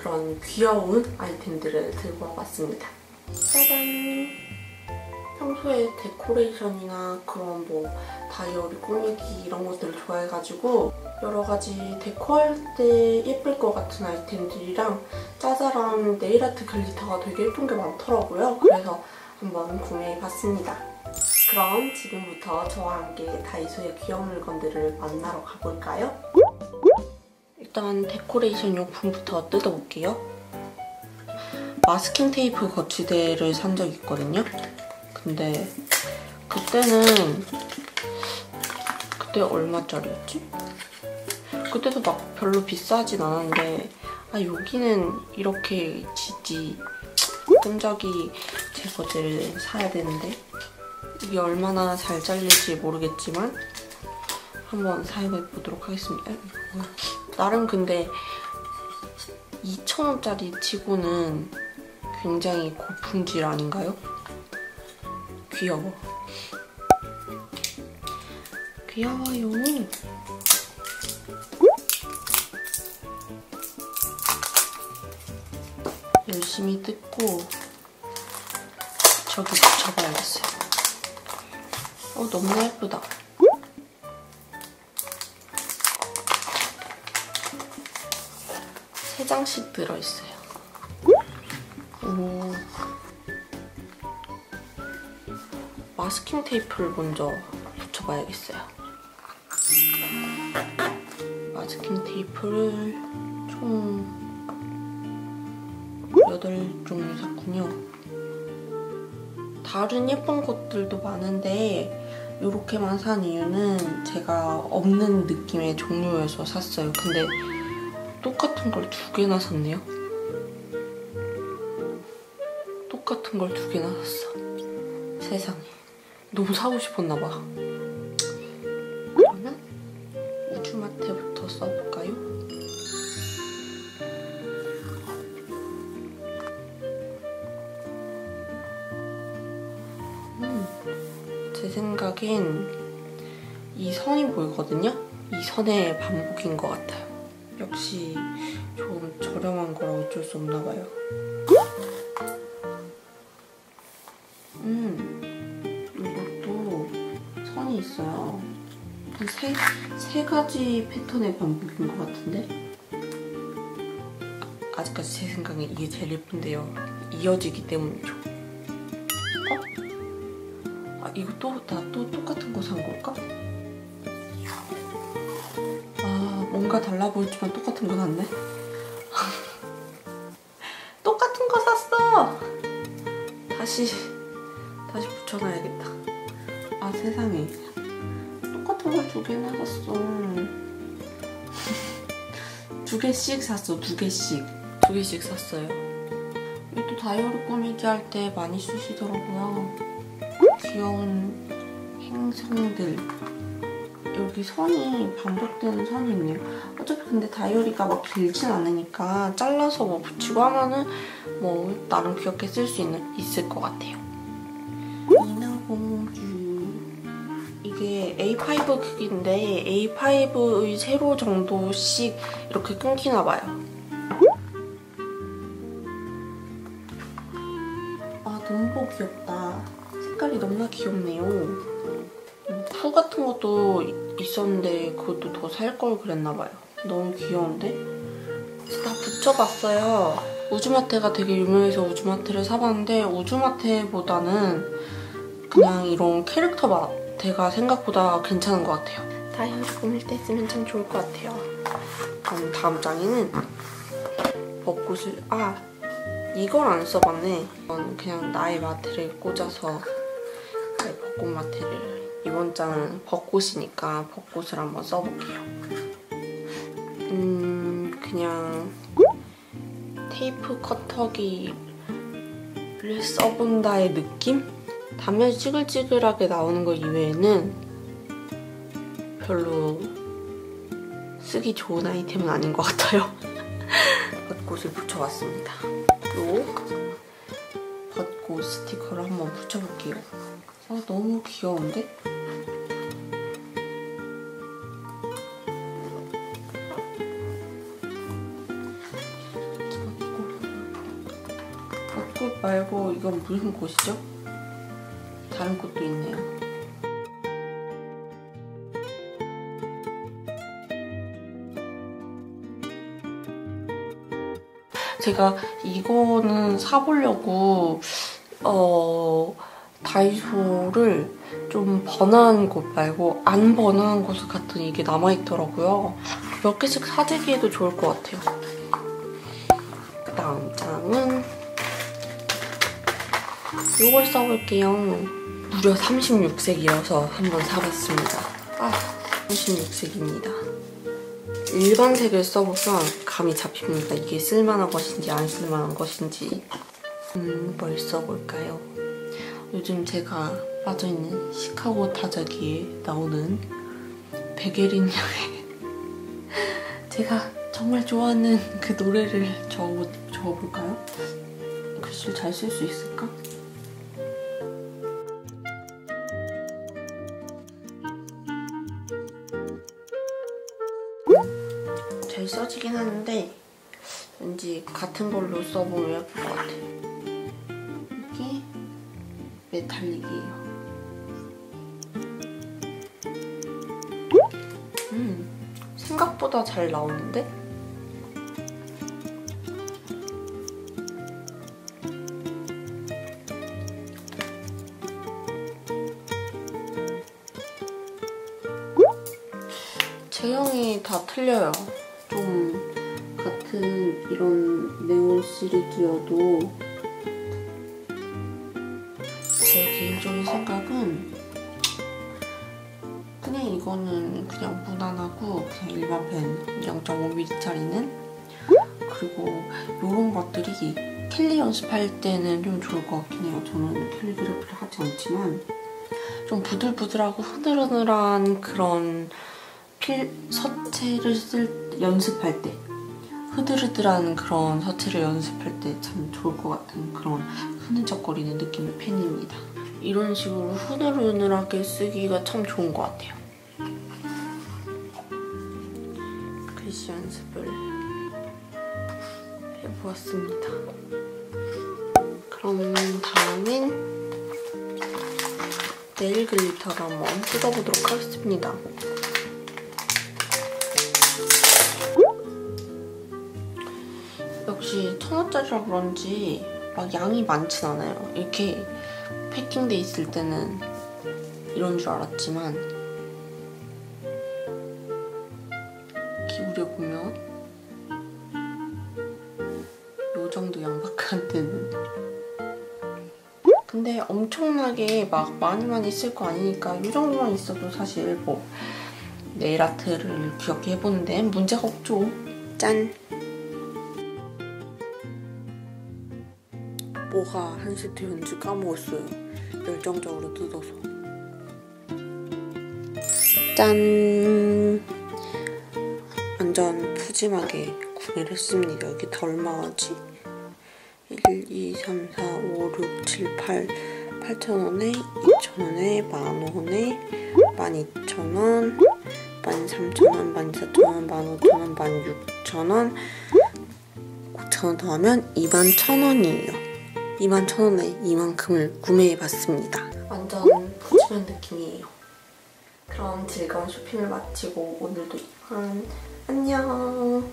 그런 귀여운 아이템들을 들고 와봤습니다. 짜잔! 평소에 데코레이션이나 그런 뭐 다이어리 꾸미기 이런 것들을 좋아해가지고 여러 가지 데코할 때 예쁠 것 같은 아이템들이랑 짜잘한 네일아트 글리터가 되게 예쁜 게 많더라고요. 그래서 한번 구매해봤습니다. 그럼 지금부터 저와 함께 다이소의 귀여운 물건들을 만나러 가볼까요? 일단 데코레이션 용품부터 뜯어볼게요. 마스킹 테이프 거치대를 산 적이 있거든요. 근데 그때는 그때 얼마짜리였지? 그때도 막 별로 비싸진 않았는데 아 여기는 이렇게 지지 끈적이 제거제를 사야 되는데 이게 얼마나 잘 잘릴지 모르겠지만 한번 사용해 보도록 하겠습니다. 나름 근데 2,000원짜리 치고는 굉장히 고품질 아닌가요? 귀여워. 귀여워요. 열심히 뜯고 저기 붙여봐야겠어요. 어, 너무 예쁘다. 세 장씩 들어있어요. 오. 마스킹 테이프를 먼저 붙여봐야겠어요. 마스킹 테이프를 총 8종류 샀군요. 다른 예쁜 것들도 많은데 이렇게만 산 이유는 제가 없는 느낌의 종류여서 샀어요. 근데 똑같은 걸 두 개나 샀네요. 똑같은 걸 두 개나 샀어. 세상에. 너무 사고 싶었나 봐. 그러면 우주마테부터 써볼까요? 음, 제 생각엔 이 선이 보이거든요? 이 선의 반복인 것 같아요. 역시 좀 저렴한 거라 어쩔 수 없나 봐요. 음, 이것도 선이 있어요. 한 세, 세 가지 패턴의 반복인 것 같은데? 아직까지 제 생각엔 이게 제일 예쁜데요. 이어지기 때문이죠. 어? 아, 이거 또, 나 또 똑같은 거 산 걸까? 뭔가 달라 보이지만 똑같은 거 샀네? 똑같은 거 샀어! 다시, 다시 붙여놔야겠다. 아, 세상에. 똑같은 걸 두 개나 샀어. 두 개씩 샀어, 두 개씩. 두 개씩 샀어요. 이것도 다이어리 꾸미기 할 때 많이 쓰시더라고요. 귀여운 행성들. 여기 선이 반복되는 선이 있네요. 어차피 근데 다이어리가 막 길진 않으니까 잘라서 뭐 붙이고 하면은 뭐 나름 귀엽게 쓸 수 있을 것 같아요. 인어공주 이게 A5 크기인데 A5의 세로 정도씩 이렇게 끊기나 봐요. 아 너무 귀엽다. 색깔이 너무나 귀엽네요. 푸 같은 것도 있었는데 그것도 더 살 걸 그랬나 봐요. 너무 귀여운데? 다 붙여봤어요. 우주마테가 되게 유명해서 우주마테를 사봤는데 우주마테보다는 그냥 이런 캐릭터 마테가 생각보다 괜찮은 것 같아요. 다이어리 꾸밀 때 쓰면 참 좋을 것 같아요. 그럼 다음 장에는 벚꽃을 아 이걸 안 써봤네. 이건 그냥 나의 마테를 꽂아서 벚꽃 마테를 이번 장은 벚꽃이니까 벚꽃을 한번 써볼게요. 음, 그냥 테이프 커터기를 써본다의 느낌? 단면이 찌글찌글하게 나오는 거 이외에는 별로 쓰기 좋은 아이템은 아닌 것 같아요. 벚꽃을 붙여봤습니다. 요 벚꽃 스티커를 한번 붙여볼게요. 아, 너무 귀여운데? 이건 무슨 꽃이죠? 다른 꽃도 있네요. 제가 이거는 사보려고 어 다이소를 좀 번화한 곳 말고 안 번화한 곳을 갔더니 이게 남아있더라고요. 몇 개씩 사재기에도 좋을 것 같아요. 그 다음 장은 이걸 써볼게요. 무려 36색이어서 한번 사봤습니다. 아, 36색입니다. 일반 색을 써보면 감이 잡힙니다. 이게 쓸만한 것인지 안 쓸만한 것인지. 음, 뭘 써볼까요? 요즘 제가 빠져있는 시카고 타자기에 나오는 베게린 양의 제가 정말 좋아하는 그 노래를 적어, 적어볼까요? 글씨를 잘 쓸 수 있을까? 잘 써지긴 하는데 왠지 같은 걸로 써보면 예쁠 것 같아요. 이게 메탈릭이에요. 음, 생각보다 잘 나오는데? 제형이 다 틀려요. 이런 네온 시리즈여도 제 개인적인 생각은 그냥 이거는 그냥 무난하고 그냥 일반 펜 0.5mm짜리는 그리고 이런 것들이 캘리 연습할 때는 좀 좋을 것 같긴 해요. 저는 캘리그래피를 하지 않지만 좀 부들부들하고 흐느흐느한 그런 필 서체를 쓸 연습할 때 흐드르드한 그런 서체를 연습할 때 참 좋을 것 같은 그런 흐느적거리는 느낌의 펜입니다. 이런 식으로 흐느흐느하게 쓰기가 참 좋은 것 같아요. 글씨 연습을 해보았습니다. 그럼 다음엔 네일 글리터를 한번 뜯어보도록 하겠습니다. 역시 천원짜리라 그런지 막 양이 많진 않아요. 이렇게 패킹돼 있을 때는 이런 줄 알았지만 기울여보면 이 정도 양밖에 안 되는 근데 엄청나게 막 많이 많이 쓸 거 아니니까 이 정도만 있어도 사실 뭐 네일 아트를 귀엽게 해보는데 문제가 없죠. 짠! 뭐가 한 세트였는지 까먹었어요. 열정적으로 뜯어서. 짠! 완전 푸짐하게 구매를 했습니다. 여기 다 얼마지? 1, 2, 3, 4, 5, 6, 7, 8, 8,000원에 2,000원에 만원에 12,000원 13,000원, 14,000원, 15,000원, 16,000원 5,000원 더하면 21,000원이에요 21,000원에 이만큼을 구매해봤습니다. 완전 푸짐한 느낌이에요. 그럼 즐거운 쇼핑을 마치고 오늘도 이만 안녕